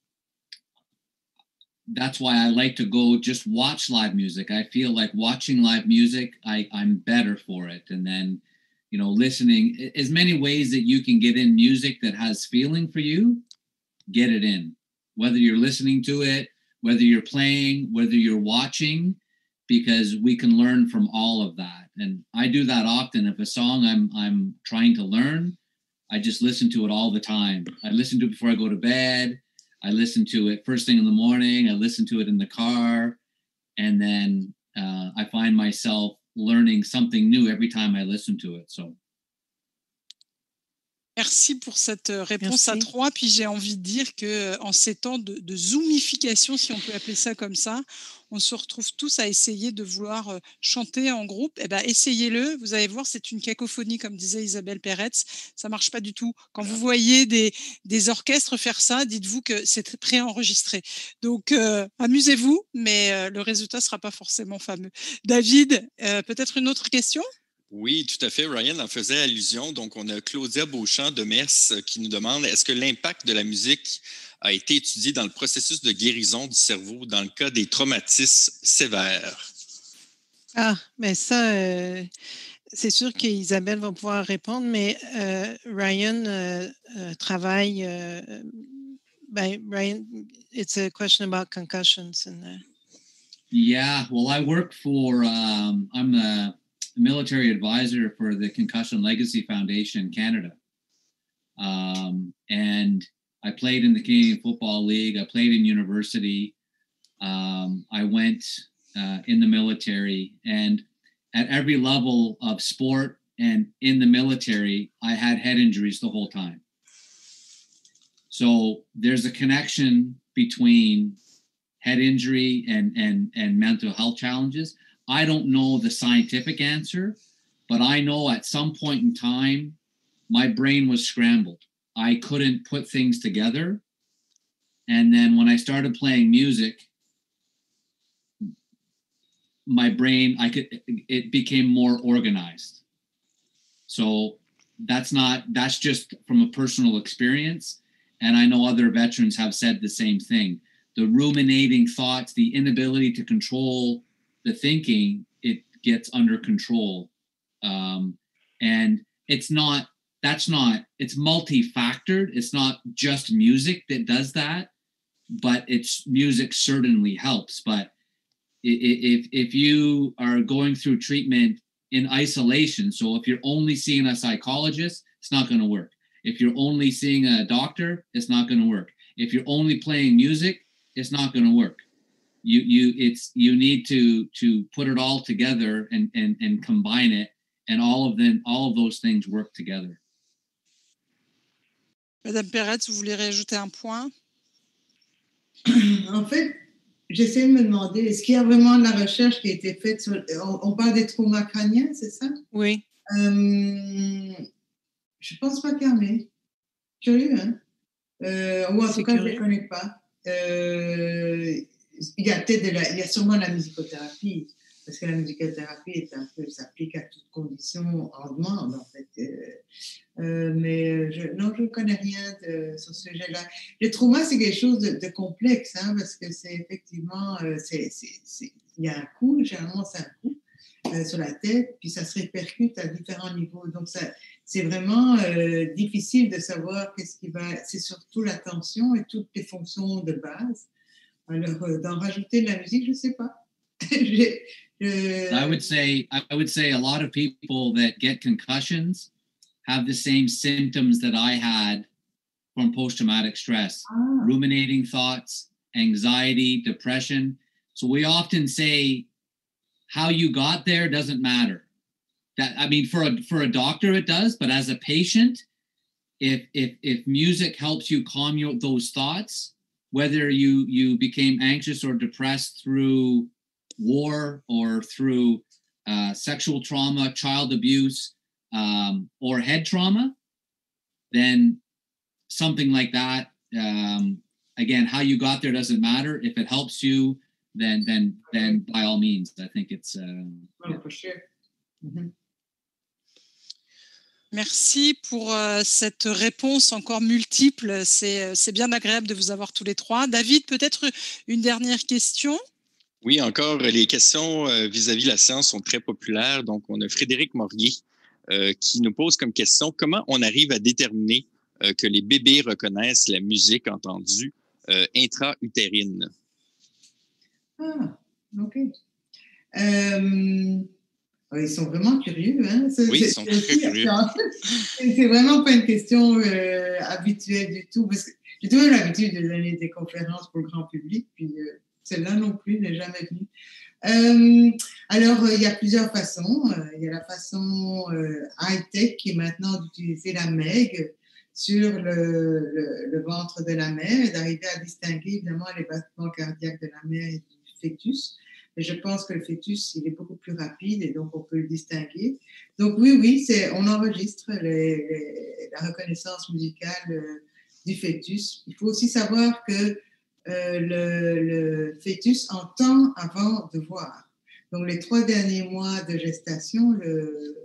that's why I like to go just watch live music. I feel like watching live music, I, I'm better for it. And then, you know, listening, as many ways that you can get in music that has feeling for you, get it in. Whether you're listening to it, whether you're playing, whether you're watching, because we can learn from all of that. And I do that often. If a song I'm I'm trying to learn, I just listen to it all the time. I listen to it before I go to bed. I listen to it first thing in the morning. I listen to it in the car, and then uh, I find myself learning something new every time I listen to it. So Merci pour cette euh, réponse à trois. Puis j'ai envie de dire que euh, en ces temps de, de, zoomification, si on peut appeler ça comme ça, on se retrouve tous à essayer de vouloir euh, chanter en groupe. Eh ben, essayez-le. Vous allez voir, c'est une cacophonie, comme disait Isabelle Peretz. Ça marche pas du tout. Quand vous voyez des, des orchestres faire ça, dites-vous que c'est préenregistré. Donc, amusez-vous, mais le résultat sera pas forcément fameux. David, peut-être une autre question? Oui, tout à fait. Ryan en faisait allusion. Donc, on a Claudia Beauchamp de Metz euh, qui nous demande est-ce que l'impact de la musique a été étudié dans le processus de guérison du cerveau dans le cas des traumatismes sévères? Ah, mais ça, euh, c'est sûr qu'Isabelle va pouvoir répondre, mais euh, Ryan travaille. ben, Ryan, it's a question about concussions. And, yeah, well, I work for, um, I'm a military advisor for the Concussion Legacy Foundation Canada. Um, and I played in the Canadian Football League. I played in university. Um, I went uh, in the military, and at every level of sport and in the military, I had head injuries the whole time. So there's a connection between head injury and and and mental health challenges. I don't know the scientific answer, but I know at some point in time, my brain was scrambled. I couldn't put things together. And then when I started playing music, my brain, I could, it became more organized. So that's not, that's just from a personal experience. And I know other veterans have said the same thing. The ruminating thoughts, the inability to control the thinking, it gets under control. Um, and it's not, that's not, it's multi-factored. It's not just music that does that, but it's music certainly helps. But if, if you are going through treatment in isolation, so if you're only seeing a psychologist, it's not going to work. If you're only seeing a doctor, it's not going to work. If you're only playing music, it's not going to work you you it's you need to to put it all together and and and combine it and all of them all of those things work together Madame Peretz, vous voulez rajouter un point? En fait, j'essaie de me demander, est-ce qu'il y a vraiment de la recherche qui a été faite sur... On, on parle des traumas crâniens, c'est ça? Oui. Euh, je pense pas qu'il y en ait. Curieux, hein? Euh, Ou en tout cas, je ne les connais pas. Euh, il y a peut-être il y a sûrement la musicothérapie, parce que la musicothérapie est un peu, s'applique à toutes conditions en demande, en fait. Euh, euh mais je, non, je ne connais rien de, sur ce sujet-là. Le trauma, c'est quelque chose de, complexe, hein, parce que c'est effectivement, euh, c'est, il y a un coup, généralement c'est un coup euh, sur la tête, puis ça se répercute à différents niveaux. Donc, c'est vraiment euh, difficile de savoir qu'est-ce qui va. C'est surtout l'attention et toutes les fonctions de base Alors, euh, d'en rajouter de la musique, je ne sais pas. je, I would say I would say a lot of people that get concussions have the same symptoms that I had from post-traumatic stress, ah. ruminating thoughts, anxiety, depression. So we often say how you got there doesn't matter. That I mean for a for a doctor it does, but as a patient, if if if music helps you calm your those thoughts, whether you you became anxious or depressed through war or through uh, sexual trauma, child abuse, um, or head trauma, then something like that. Um, again, how you got there doesn't matter. If it helps you, then then then by all means, I think it's. Uh, oh, yeah. for sure. Mm-hmm. Merci pour euh, cette réponse encore multiple. C'est bien agréable de vous avoir tous les trois. David, peut-être une dernière question? Oui, encore, les questions vis-à-vis de la science sont très populaires. Donc, on a Frédéric Morier qui nous pose comme question comment on arrive à déterminer que les bébés reconnaissent la musique entendue intra-utérine? Ah, OK. Euh, ils sont vraiment curieux. Hein? Oui, ils sont très curieux. C'est vraiment pas une question euh, habituelle du tout. Parce que j'ai toujours l'habitude de donner des conférences pour le grand public, puis euh, celle-là non plus n'est jamais venue. alors, il y a plusieurs façons. Il y a la façon high-tech qui est maintenant d'utiliser la MEG sur le, le, ventre de la mère et d'arriver à distinguer évidemment les battements cardiaques de la mère et du fœtus. Mais je pense que le fœtus, il est beaucoup plus rapide et donc on peut le distinguer. Donc oui, oui, on enregistre la reconnaissance musicale euh, du fœtus. Il faut aussi savoir que euh, le, fœtus entend avant de voir. Donc les trois derniers mois de gestation, le,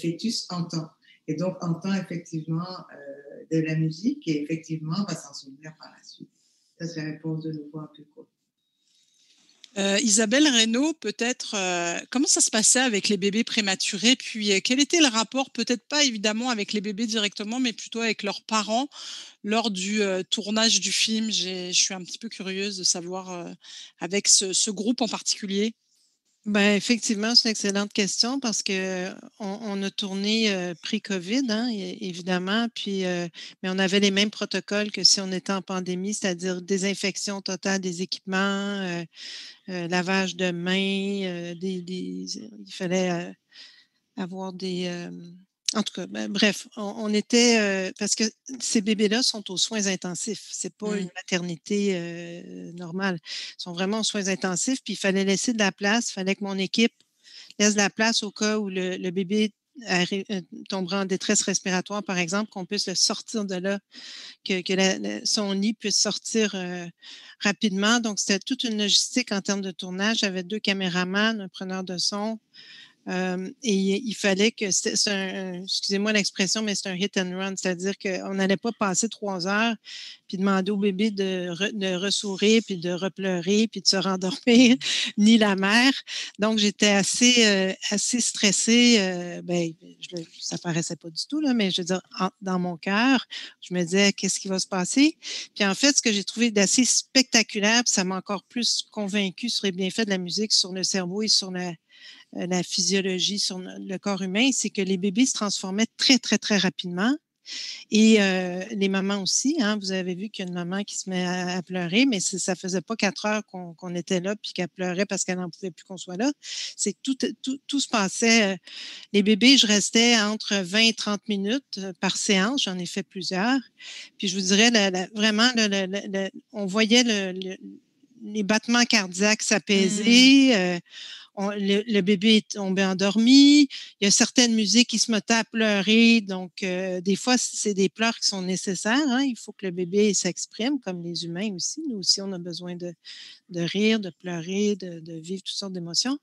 fœtus entend. Et donc entend effectivement euh, de la musique et effectivement va s'en souvenir par la suite. Ça, c'est la réponse de nouveau un peu courte. Euh, Isabelle Reynaud, peut-être, euh, comment ça se passait avec les bébés prématurés? Puis euh, quel était le rapport, peut-être pas évidemment avec les bébés directement, mais plutôt avec leurs parents lors du tournage du film? Je suis un petit peu curieuse de savoir avec ce, groupe en particulier. Ben, effectivement, c'est une excellente question parce que on, a tourné euh, pré-COVID, hein, évidemment, puis euh, mais on avait les mêmes protocoles que si on était en pandémie, c'est-à-dire désinfection totale des équipements, euh, lavage de mains, des, il fallait avoir des en tout cas, ben, bref, on, était euh, parce que ces bébés-là sont aux soins intensifs. C'est pas une mmh. maternité euh, normale. Ils sont vraiment aux soins intensifs. Puis il fallait laisser de la place. Il fallait que mon équipe laisse de la place au cas où le, bébé euh, tomberait en détresse respiratoire, par exemple, qu'on puisse le sortir de là, que, son lit puisse sortir rapidement. Donc, c'était toute une logistique en termes de tournage. J'avais deux caméramans, un preneur de son, et il fallait que c'est un, excusez-moi l'expression, mais c'est un hit and run, c'est-à-dire qu'on n'allait pas passer trois heures puis demander au bébé de, de ressourire, puis de repleurer, puis de se rendormir, ni la mère. Donc, j'étais assez, euh, assez stressée. Euh, ben, je, ça paraissait pas du tout, là, mais je veux dire, dans mon cœur, je me disais, qu'est-ce qui va se passer? Puis en fait, ce que j'ai trouvé d'assez spectaculaire, ça m'a encore plus convaincu sur les bienfaits de la musique sur le cerveau et sur la, la physiologie sur le corps humain, c'est que les bébés se transformaient très, très, très rapidement. Et euh, les mamans aussi, hein, vous avez vu qu'il y a une maman qui se met à, pleurer, mais ça faisait pas quatre heures qu'on était là puis qu'elle pleurait parce qu'elle n'en pouvait plus qu'on soit là. C'est tout, tout, tout, se passait. Euh, les bébés, je restais entre 20 et 30 minutes par séance. J'en ai fait plusieurs. Puis je vous dirais, vraiment, on voyait les battements cardiaques s'apaiser. Mmh le, bébé est tombé endormi. Il y a certaines musiques qui se mettent à pleurer. Donc, euh, des fois, c'est des pleurs qui sont nécessaires. Hein. Il faut que le bébé s'exprime, comme les humains aussi. Nous aussi, on a besoin de, rire, de pleurer, de, vivre toutes sortes d'émotions.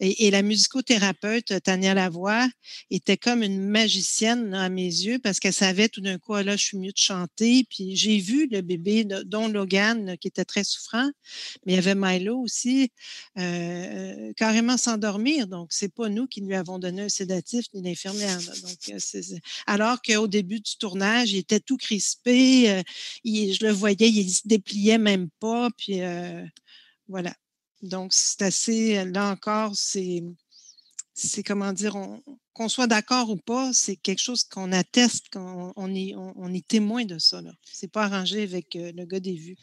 Et, la musicothérapeute, Tania Lavoie, était comme une magicienne à mes yeux parce qu'elle savait tout d'un coup, ah, là, je suis mieux de chanter. Puis j'ai vu le bébé, dont Logan, qui était très souffrant, mais il y avait Milo aussi, euh, carrément s'endormir. Donc, c'est pas nous qui lui avons donné un sédatif ni l'infirmière. Donc, euh, alors qu'au début du tournage, il était tout crispé. Euh, je le voyais, il se dépliait même pas. Puis voilà. Donc, c'est assez, là encore, c'est, c'est comment dire, qu'on soit d'accord ou pas, c'est quelque chose qu'on atteste, qu'on on est, on, est témoin de ça. C'est pas arrangé avec euh, le gars des vues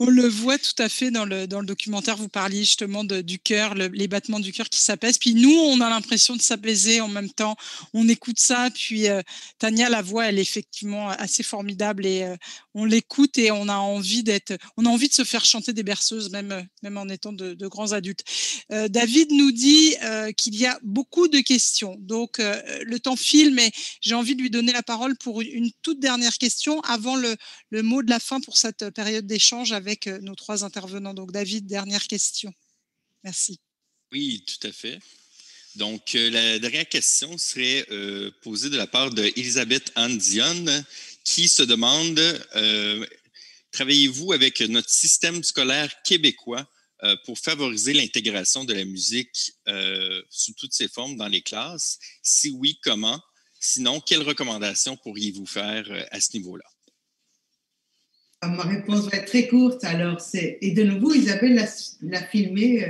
on, le voit tout à fait dans le, dans le documentaire. Vous parliez justement de, du cœur, les battements du cœur qui s'apaisent. Puis nous, on a l'impression de s'apaiser en même temps. On écoute ça. Puis euh, Tania, la voix, elle est effectivement assez formidable et euh, on l'écoute et on a envie d'être, on a envie de se faire chanter des berceuses, même, même en étant de, de grands adultes. David nous dit qu'il y a beaucoup de questions. Donc, euh, le temps file, mais j'ai envie de lui donner la parole pour une, toute dernière question avant le, mot de la fin pour cette période d'échange avec euh, nos trois intervenants. Donc, David, dernière question. Merci. Oui, tout à fait. Donc, la dernière question serait posée de la part d'Elisabeth Dionne, qui se demande Travaillez-vous avec notre système scolaire québécois euh, pour favoriser l'intégration de la musique euh, sous toutes ses formes dans les classes? Si oui, comment? Sinon, quelles recommandations pourriez-vous faire euh, à ce niveau-là? Ah, ma réponse va être très courte. Alors, et de nouveau, Isabelle l'a filmé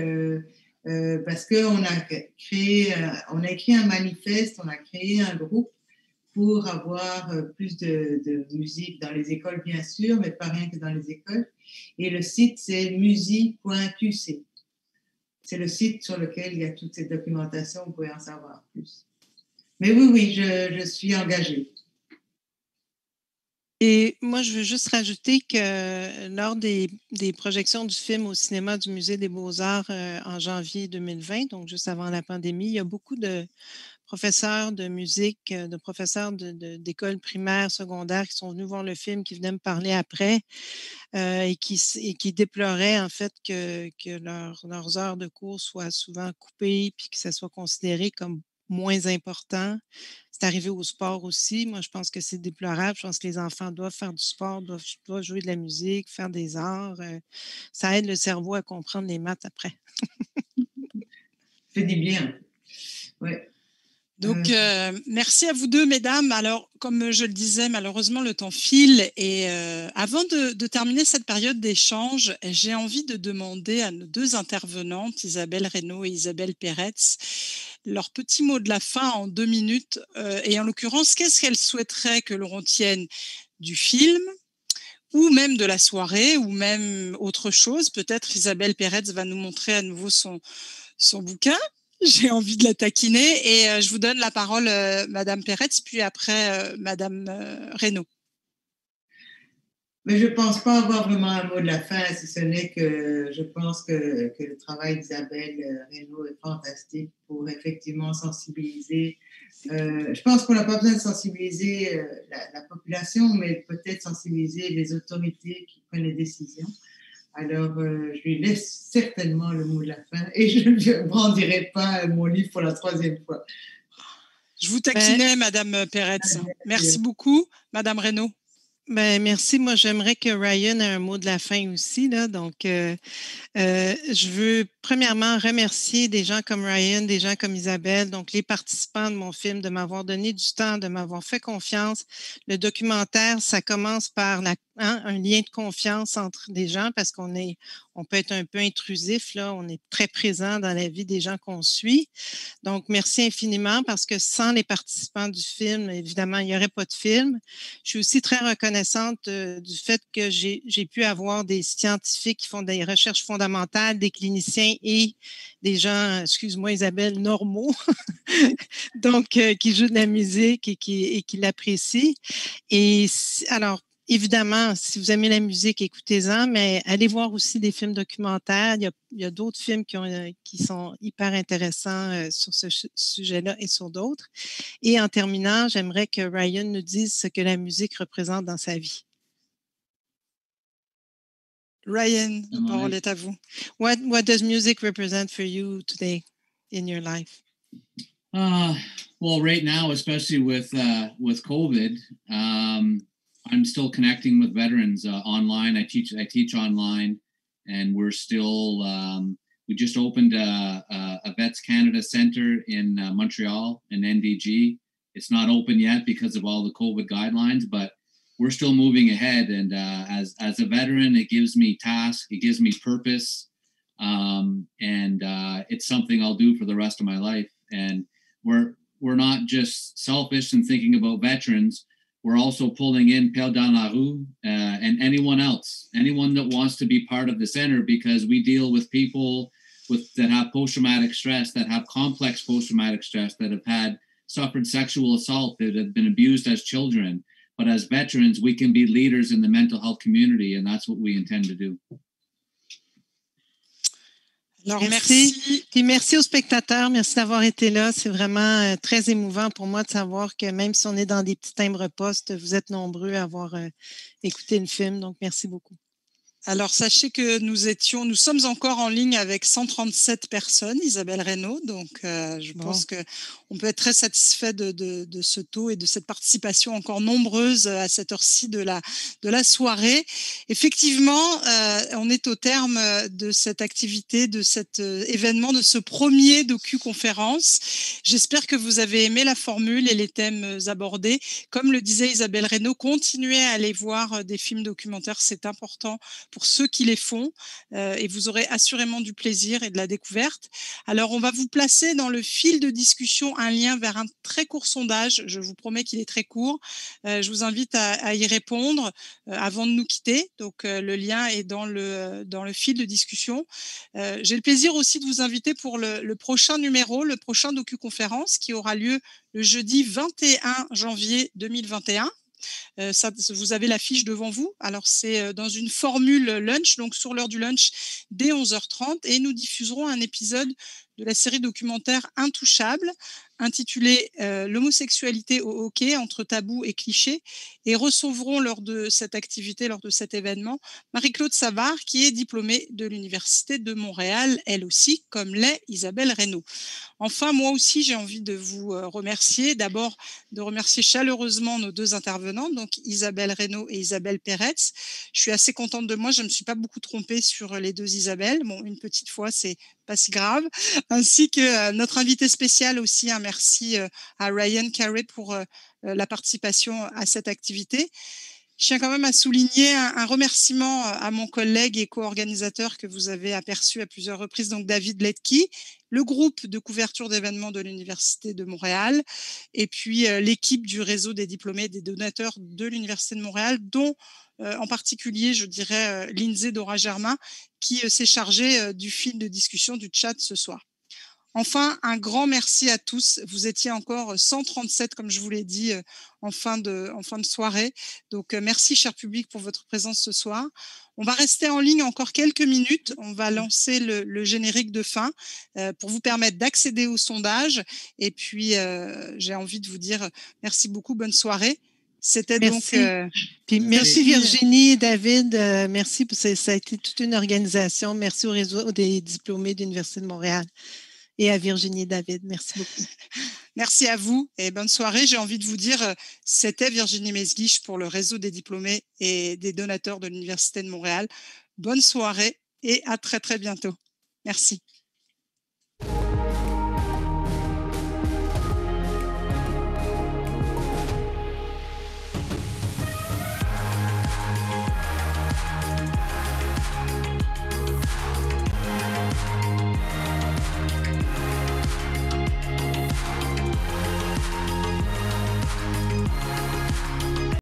parce qu'on a créé, on a écrit un manifeste, on a créé un groupe pour avoir euh, plus de, musique dans les écoles, bien sûr, mais pas rien que dans les écoles. Et le site, c'est musique.qc. C'est le site sur lequel il y a toute cette documentation, vous pouvez en savoir plus. Mais oui, oui, je, suis engagée. Et moi, je veux juste rajouter que lors des, projections du film au cinéma du Musée des beaux-arts euh, en janvier 2020, donc juste avant la pandémie, il y a beaucoup de professeurs de musique, euh, de professeurs d'école primaire, secondaire qui sont venus voir le film, qui venaient me parler après euh, et, qui, déploraient en fait que, leurs heures de cours soient souvent coupées puis que ça soit considéré comme moins important. C'est arrivé au sport aussi. Moi, je pense que c'est déplorable. Je pense que les enfants doivent faire du sport, doivent, jouer de la musique, faire des arts. Euh, ça aide le cerveau à comprendre les maths après. du bien. Ouais. Donc, euh, merci à vous deux, mesdames. Alors, comme je le disais, malheureusement, le temps file. Et euh, avant de, terminer cette période d'échange, j'ai envie de demander à nos deux intervenantes, Isabelle Reynaud et Isabelle Peretz, leur petit mot de la fin en deux minutes. Euh, et en l'occurrence, qu'est-ce qu'elles souhaiteraient que l'on retienne du film ou même de la soirée, ou même autre chose? Peut-être Isabelle Peretz va nous montrer à nouveau son, son bouquin. J'ai envie de la taquiner et euh, je vous donne la parole, euh, Madame Peretz, puis après euh, Madame Reynaud. Mais je ne pense pas avoir vraiment un mot de la fin, si ce n'est que je pense que, le travail d'Isabelle Reynaud est fantastique pour effectivement sensibiliser. je pense qu'on n'a pas besoin de sensibiliser la, population, mais peut-être sensibiliser les autorités qui prennent les décisions. Alors, euh, je lui laisse certainement le mot de la fin et je ne brandirai pas mon livre pour la troisième fois. Je vous taquinais, Madame Peretz. Merci beaucoup, Madame Reynaud. Ben, merci. Moi, j'aimerais que Ryan ait un mot de la fin aussi. Là. Donc, euh, euh, je veux premièrement remercier des gens comme Ryan, des gens comme Isabelle, donc les participants de mon film, de m'avoir donné du temps, de m'avoir fait confiance. Le documentaire, ça commence par la, hein, un lien de confiance entre des gens parce qu'on est, on peut être un peu intrusif, là, on est très présent dans la vie des gens qu'on suit. Donc, merci infiniment parce que sans les participants du film, évidemment, il n'y aurait pas de film. Je suis aussi très reconnaissante euh, du fait que j'ai pu avoir des scientifiques qui font des recherches fondamentales, des cliniciens et des gens, excuse-moi Isabelle, normaux, donc euh, qui jouent de la musique et qui, et qui l'apprécient. Et alors, évidemment, si vous aimez la musique, écoutez-en, mais allez voir aussi des films documentaires. Il y a, d'autres films qui, ont, euh, qui, sont hyper intéressants euh, sur ce sujet-là et sur d'autres. Et en terminant, j'aimerais que Ryan nous dise ce que la musique représente dans sa vie. Ryan, la parole est à vous. What, what does music represent for you today in your life? Uh, well, right now, especially with uh, with COVID, um, I'm still connecting with veterans uh, online. I teach I teach online, and we're still um, we just opened a, a, a, Vets Canada Center in uh, Montreal in NDG. It's not open yet because of all the COVID guidelines, but we're still moving ahead. And uh, as as a veteran, it gives me task, it gives me purpose, um, and uh, it's something I'll do for the rest of my life. And we're we're not just selfish and thinking about veterans we're also pulling in Père dans la uh, and anyone else, anyone that wants to be part of the center, because we deal with people with that have post-traumatic stress, that have complex post-traumatic stress, that have had suffered sexual assault, that have been abused as children. But as veterans, we can be leaders in the mental health community, and that's what we intend to do. Merci. Puis merci aux spectateurs. Merci d'avoir été là. C'est vraiment euh, très émouvant pour moi de savoir que même si on est dans des petits timbres postes, vous êtes nombreux à avoir euh, écouté le film. Donc, merci beaucoup. Alors, sachez que nous étions, nous sommes encore en ligne avec 137 personnes, Isabelle Reynaud. Donc, euh, je pense que on peut être très satisfait de, de, de, ce taux et de cette participation encore nombreuse à cette heure-ci de la, de la soirée. Effectivement, euh, on est au terme de cette activité, de cet euh, événement, de ce premier docu-conférence. J'espère que vous avez aimé la formule et les thèmes abordés. Comme le disait Isabelle Reynaud, continuez à aller voir des films documentaires, c'est important pour ceux qui les font euh, et vous aurez assurément du plaisir et de la découverte. Alors, on va vous placer dans le fil de discussion un lien vers un très court sondage. Je vous promets qu'il est très court. Euh, je vous invite à, y répondre euh, avant de nous quitter. Donc, le lien est dans le, dans le fil de discussion. J'ai le plaisir aussi de vous inviter pour le, le prochain numéro, le prochain docu-conférence qui aura lieu le jeudi 21 janvier 2021 euh, vous avez la fiche devant vous. Alors, c'est euh, dans une formule lunch, donc sur l'heure du lunch, dès 11h30. Et nous diffuserons un épisode de la série documentaire Intouchable, intitulé euh, L'homosexualité au hockey entre tabou et cliché, et recevront lors de cette activité, lors de cet événement, Marie-Claude Savard, qui est diplômée de l'Université de Montréal, elle aussi, comme l'est Isabelle Reynaud. Enfin, moi aussi, j'ai envie de vous euh, remercier. D'abord, de remercier chaleureusement nos deux intervenantes, donc Isabelle Reynaud et Isabelle Peretz. Je suis assez contente de moi, je ne me suis pas beaucoup trompée sur les deux Isabelle. Bon, une petite fois, c'est pas si grave. Ainsi que euh, notre invité spécial aussi, un merci euh, à Ryan Carey pour euh, la participation à cette activité. Je tiens quand même à souligner un, remerciement à mon collègue et co-organisateur que vous avez aperçu à plusieurs reprises, donc David Letki, le groupe de couverture d'événements de l'Université de Montréal, et puis l'équipe du réseau des diplômés des donateurs de l'Université de Montréal, dont euh, en particulier, je dirais, euh, Lindsay Dora-Germain, qui euh, s'est chargée du fil de discussion du chat ce soir. Enfin, un grand merci à tous. Vous étiez encore 137, comme je vous l'ai dit, en fin, de, en fin de soirée. Donc, merci, cher public, pour votre présence ce soir. On va rester en ligne encore quelques minutes. On va lancer le, le générique de fin euh, pour vous permettre d'accéder au sondage. Et puis, euh, j'ai envie de vous dire merci beaucoup. Bonne soirée. C'était donc. Euh, Puis merci Virginie, David. Euh, merci. Ça, ça a été toute une organisation. Merci au réseau des diplômés de l'Université de Montréal et à Virginie David. Merci beaucoup. Merci à vous et bonne soirée. J'ai envie de vous dire, euh, c'était Virginie Mesguich pour le réseau des diplômés et des donateurs de l'Université de Montréal. Bonne soirée et à très très bientôt. Merci.